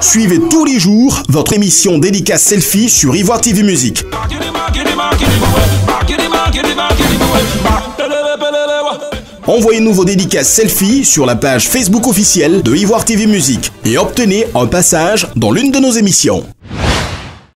Suivez tous les jours votre émission dédicace selfie sur Ivoire TV Musique. Envoyez-nous vos dédicaces selfie sur la page Facebook officielle de Ivoire TV Musique et obtenez un passage dans l'une de nos émissions.